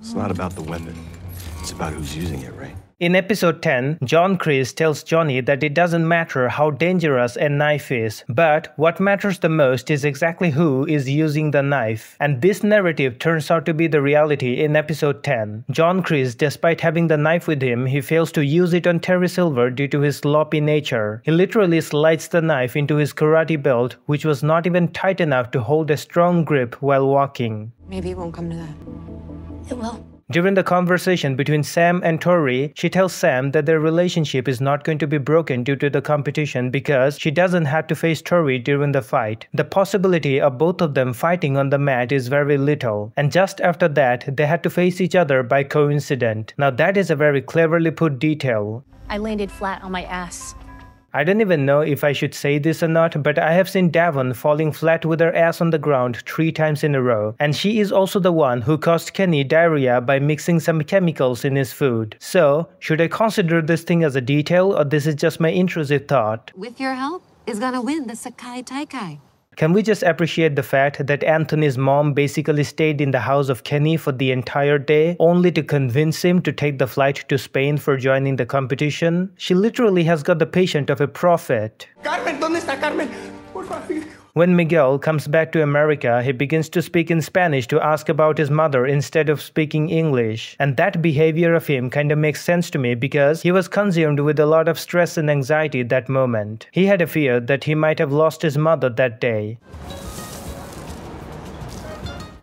It's not about the weapon, it's about who's using it, right? In episode 10, John Kreese tells Johnny that it doesn't matter how dangerous a knife is, but what matters the most is exactly who is using the knife. And this narrative turns out to be the reality in episode 10. John Kreese, despite having the knife with him, he fails to use it on Terry Silver due to his sloppy nature. He literally slides the knife into his karate belt, which was not even tight enough to hold a strong grip while walking. Maybe it won't come to that. It will. During the conversation between Sam and Tori, she tells Sam that their relationship is not going to be broken due to the competition because she doesn't have to face Tori during the fight. The possibility of both of them fighting on the mat is very little, and just after that, they had to face each other by coincidence. Now that is a very cleverly put detail. I landed flat on my ass. I don't even know if I should say this or not, but I have seen Devon falling flat with her ass on the ground three times in a row, and she is also the one who caused Kenny diarrhea by mixing some chemicals in his food. So, should I consider this thing as a detail, or this is just my intrusive thought? With your help, is gonna win the Sekai Taikai. Can we just appreciate the fact that Anthony's mom basically stayed in the house of Kenny for the entire day, only to convince him to take the flight to Spain for joining the competition? She literally has got the patience of a prophet. Carmen, ¿dónde está Carmen? Por favor. When Miguel comes back to America, he begins to speak in Spanish to ask about his mother instead of speaking English. And that behavior of him kinda makes sense to me because he was consumed with a lot of stress and anxiety that moment. He had a fear that he might have lost his mother that day.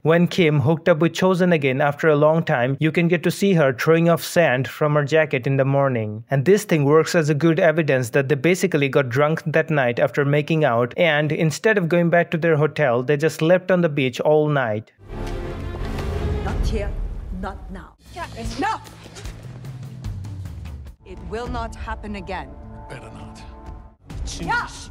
When Kim hooked up with Chozen again after a long time, you can get to see her throwing off sand from her jacket in the morning. And this thing works as a good evidence that they basically got drunk that night after making out, and instead of going back to their hotel, they just slept on the beach all night. Not here, not now. Katniss, no! It will not happen again. Better not. Yash!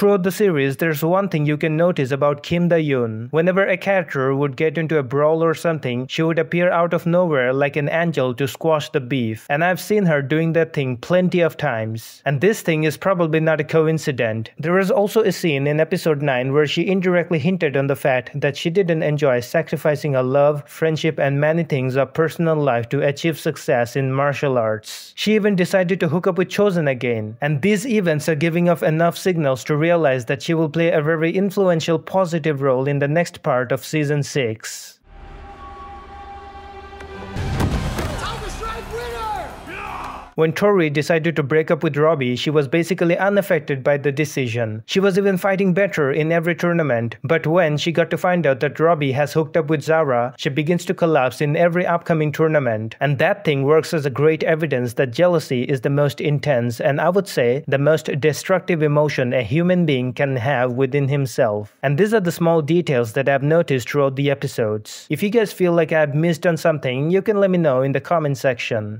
Throughout the series, there's one thing you can notice about Kim Da-eun. Whenever a character would get into a brawl or something, she would appear out of nowhere like an angel to squash the beef. And I've seen her doing that thing plenty of times. And this thing is probably not a coincidence. There is also a scene in episode 9 where she indirectly hinted on the fact that she didn't enjoy sacrificing her love, friendship, and many things of personal life to achieve success in martial arts. She even decided to hook up with Chozen again. And these events are giving off enough signals to realize that she will play a very influential positive role in the next part of season 6. When Tori decided to break up with Robbie, she was basically unaffected by the decision. She was even fighting better in every tournament, but when she got to find out that Robbie has hooked up with Zara, she begins to collapse in every upcoming tournament. And that thing works as a great evidence that jealousy is the most intense and I would say the most destructive emotion a human being can have within himself. And these are the small details that I've noticed throughout the episodes. If you guys feel like I've missed on something, you can let me know in the comment section.